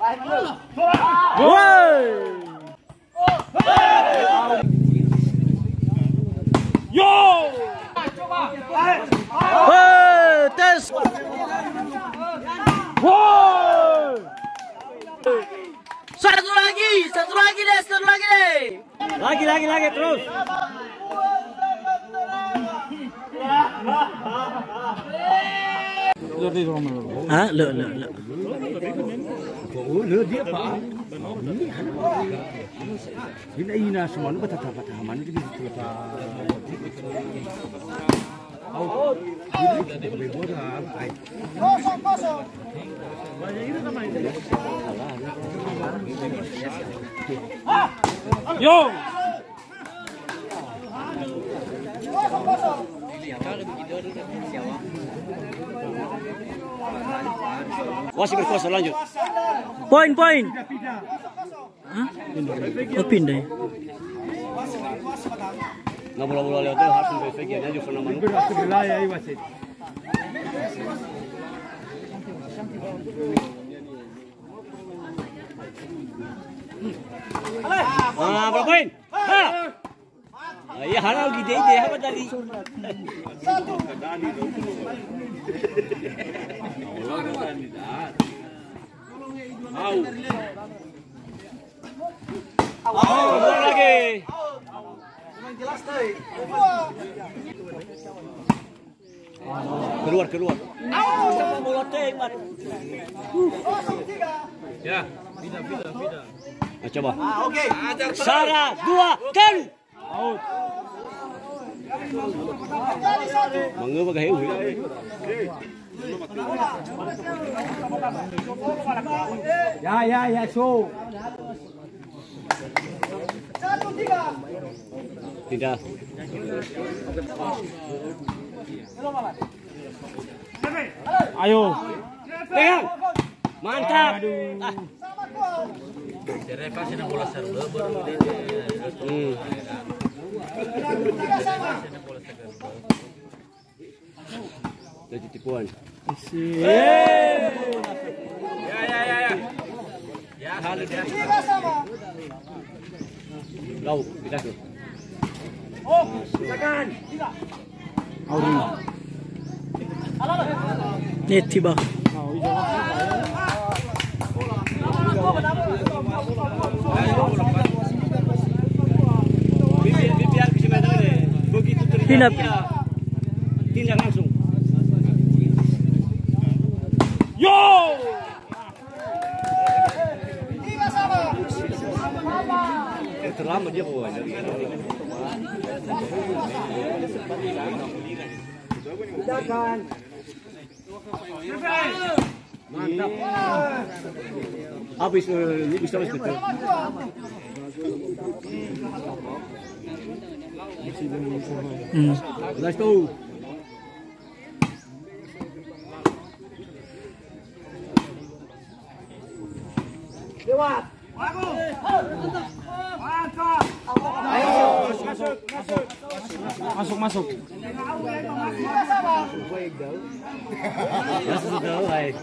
Yo. Satu lagi, satu lagi deh, satu lagi deh. Lagi, lagi, lagi terus. à, lựa lựa lựa lựa đĩa phá hiện nay là số nó bắt thật bắt hàm ăn cái gì Yo! Hãy subscribe cho kênh Ghiền Mì Gõ Để không bỏ lỡ những video hấp dẫn Wasit berkuasa lanjut. Poin, poin. Hah? Oh, pindah ya? Nggak bola-bola lewat itu harus berefek ya, aja fenomen. Ah, berapa poin? Ha. Ah, Iya, harau gede ide apa tadi? Keluar lagi. Keluar, keluar. Aw, sama bola tembak. Kosong tiga. Nah, coba. Ah, oke. Sarah, dua, satu. Mangga bagai hewi. Ya, ya, ya, show. Satu tiga. Ayo. Pegang. Mantap. Ah. Hmm. Tiga sama. Jadi tipuan. Tiga sama. Lau, kita tuh. Nih, tiba. Biar biar bisa main deh. Begitu Pindah. terjadi. Tindak langsung. Yo! Tiga sama. Terlambat dia bawa. Mantap. Habis eh, ini bisa habis betul. Hmm. Last tuh. Masuk, masuk. Ya baik.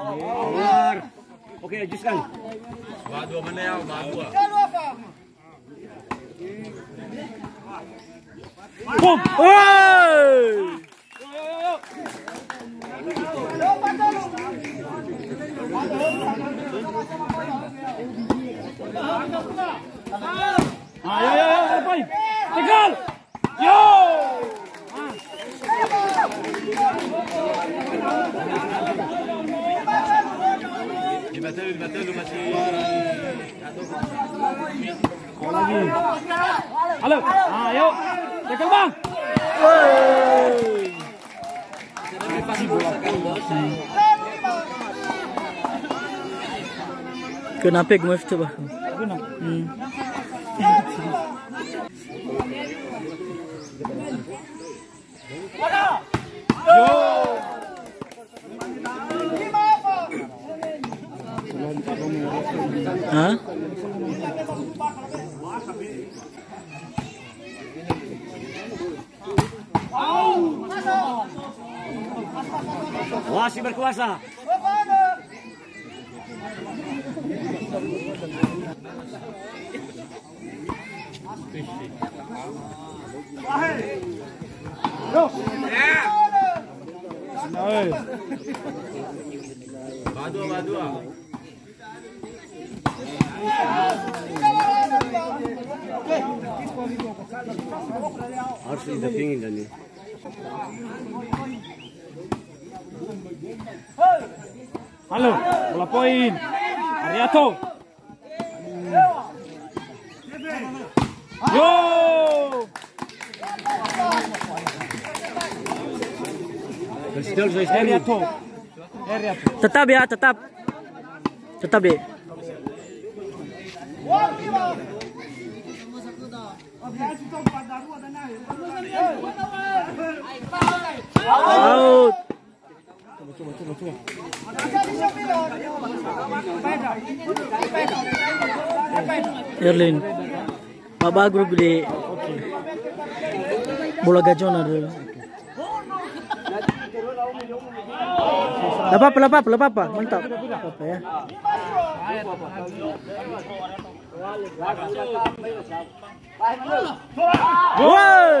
Keluar. Oke, ajuskan. Kalau apa? Boom! Woi! Lompat dulu. Ayo, ayo, ayo! Kenapa gue mau coba? Hmm. Hah? Masih berkuasa. Dan ini. Halo, bola poin. Ariato. Tetap ya, tetap. Tetap deh. Out. Erlin. Babagro gede. Bola gajon ada. Lapap, lapap, lapap, mantap. Lapap ya. Woi.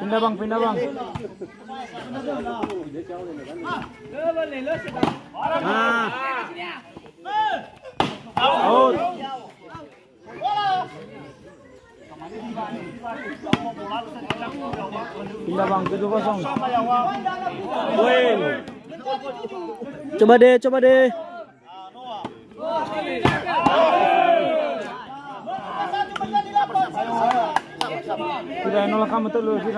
Pindah bang, pindah bang. Ah, Out. Pindah bang, kedua kosong. poin. Coba deh, coba deh. Sudah nolak kamu terlalu sih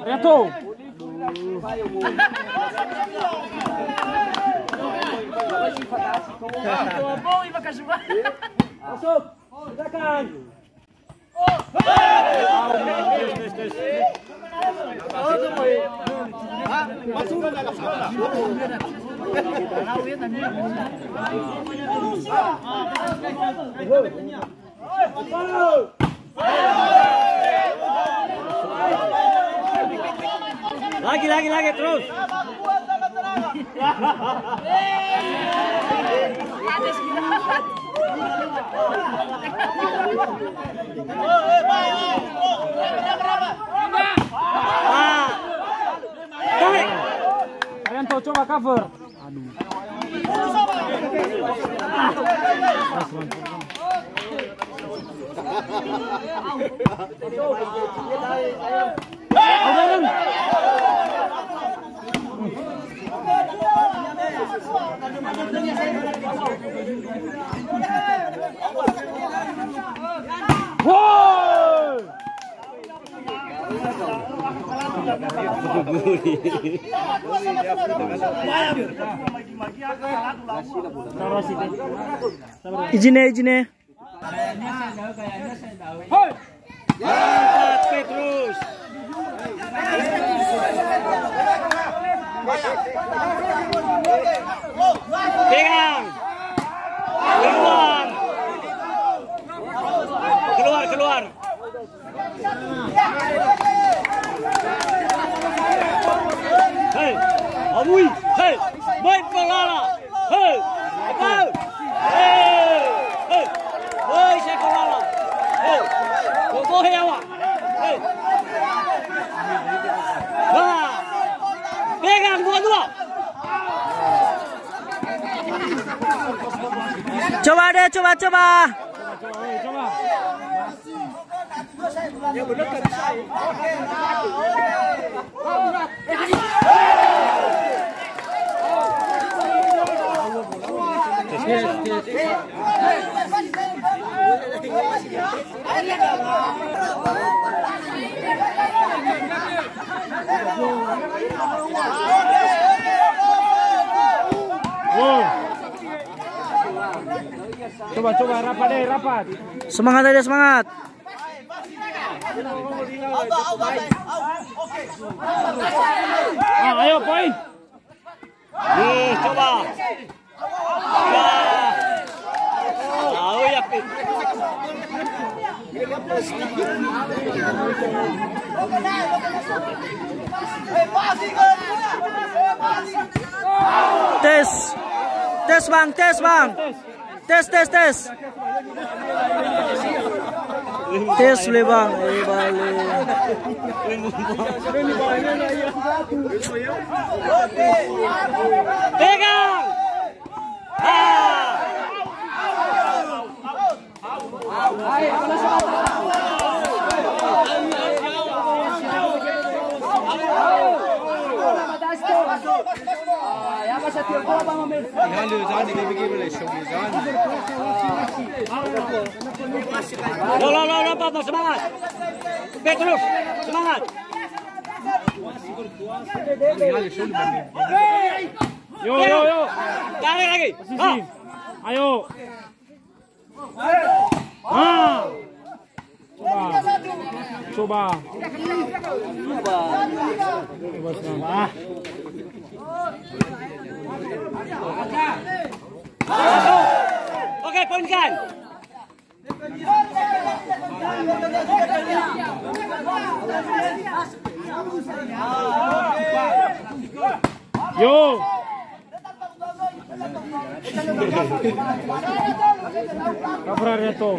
Reto. eu vou. então é bom boa, Iva Cajubá. Passou. Da carne. Oh! Lagi, lagi, lagi terus. Arianto coba cover. Wow! Izin ya, izin ya. Empat, Petrus. Pegang. Keluar. Keluar, keluar. Hei, Abui, hei, main pelala. Hei, apa? Hei, hei, hei, saya pelala. Hei, kau hei awak. Hei. Wah, pegang dua-dua. Coba coba. Wow. Coba coba rapat deh, rapat. Semangat aja semangat. Ah, ayo poin. Nih, coba. Ya. Tahu ya. Tes. Tes bang, tes bang. Tes, tes, tes. Tes boleh bang. Eh, balik. Pegang. Ah. Lo, lo, lo, lo, Papa, semangat. Petrus, semangat. Yo yo yo. Tarik lagi. Posisi. Ayo. Ah. Coba. Coba. Coba. Ah. Oke, poinkan. Yo. Kapra Reto.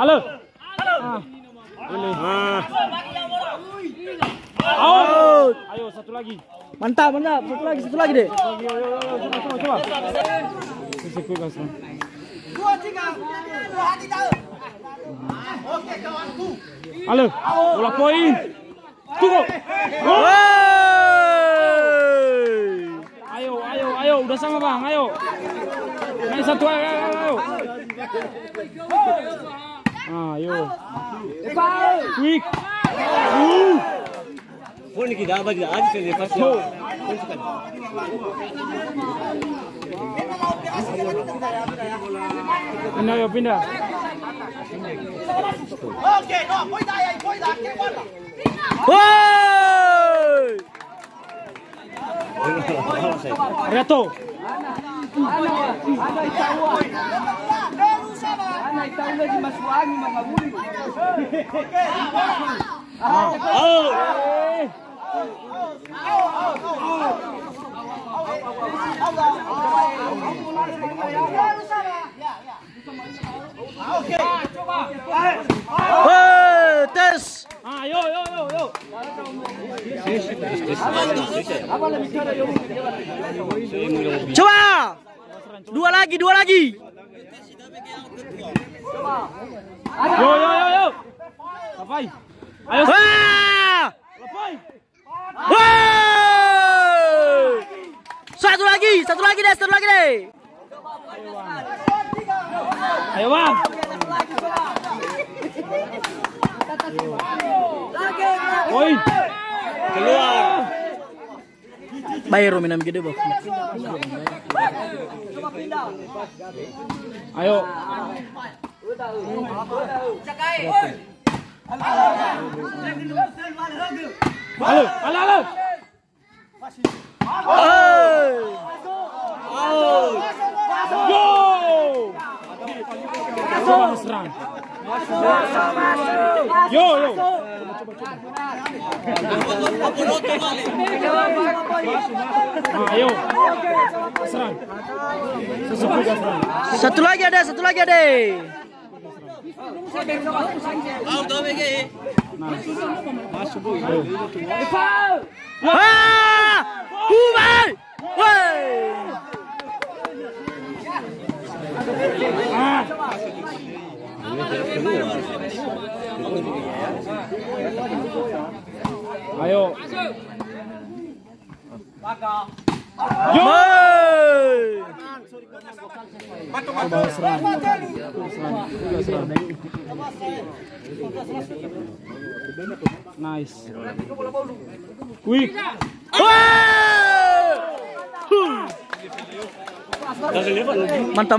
Halo. Boleh. Ah. Out. Ayo satu lagi. Mantap, mantap. Satu lagi, satu lagi deh. Coba, coba. Sisi. Dua tiga. Dua hati tahu. Oke kawanku. Halo. Bola poin. Tunggu. Oh. Woi. Ayo, ayo, ayo, udah sama bang, ayo. Main satu, ayo, ayo, ayo. Ah, ayo. Quick. Uh. Pun kita apa tidak ada sini pas. Pindah, ayo, pindah. Oke, no, poin dah ya, poin dah. Ke mana? Woi. Reto. Baru Coba. Dua lagi, dua lagi. Yo, yo, yo, yo. Ayo. Wah! Lapai. Woi! Satu lagi, satu lagi deh, satu lagi deh. Ayo, bang. Poin. Keluar. Bayar minum gede, Bang. Ayo. Halo, halo, halo. Coba serang. Yo, yo. Ah, ayo. Sesepuh serang. Satu lagi ada, satu lagi ada. आओ दो में गए मास सुबह ये फाउल 후발 아요 마가 요 Serang. Serang. Nice. Quick. Mantap.